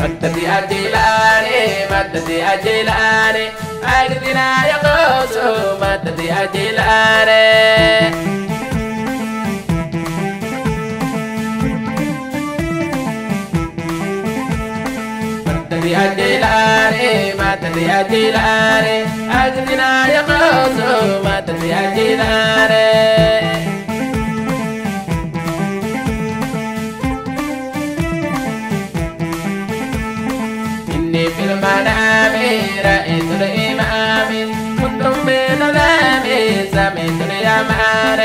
مدد يا جيلاني مدد يا جيلاني أقدنا يا غوث مدد يا جيلاني مدد يا جيلاني مدد يا جيلاني إني في المنام رأيت الإمام كنتم بنظام سمعت اليمان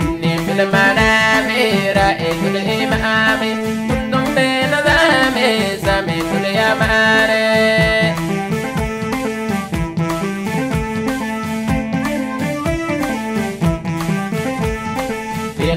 إني في المنام رأيت الإمام كنتم بنظام سمعت اليمان في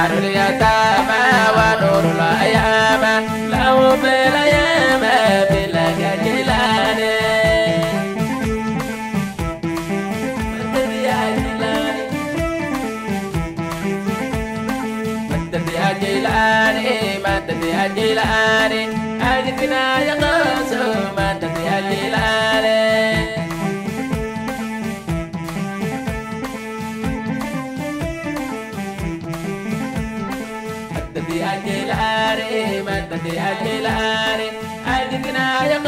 مار اليتامى ونور الأيام له بالأيام بلك جلال مدد يا مدد يا يا أجدنا يا غوث مدد يا جلال يا جيلاني مدد يا جيلاني أجدنا يا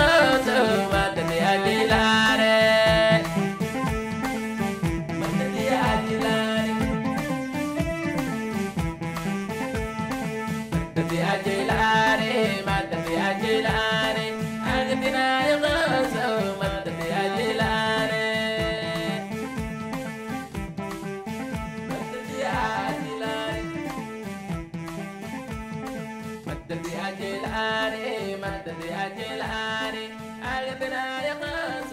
الآن مدد أجل آني أقدر يقص